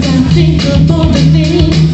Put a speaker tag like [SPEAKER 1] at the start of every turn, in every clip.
[SPEAKER 1] unthinkable the things.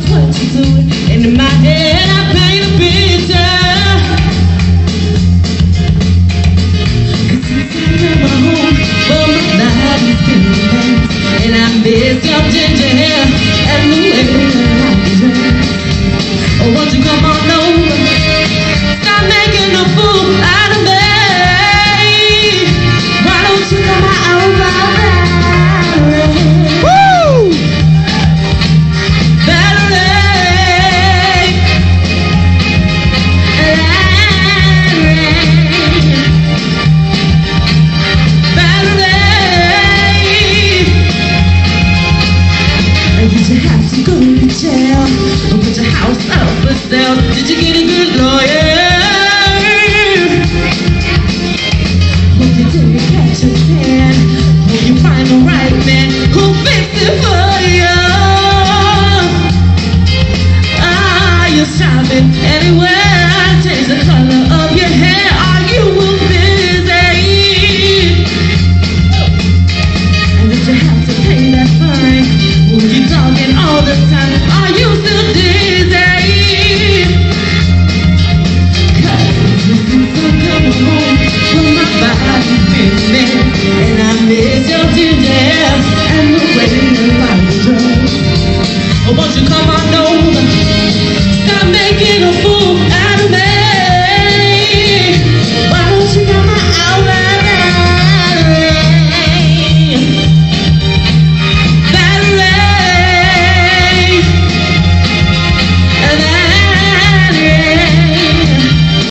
[SPEAKER 1] Did you have to go to jail? Or put your house up for sale? Did you get a good all the time.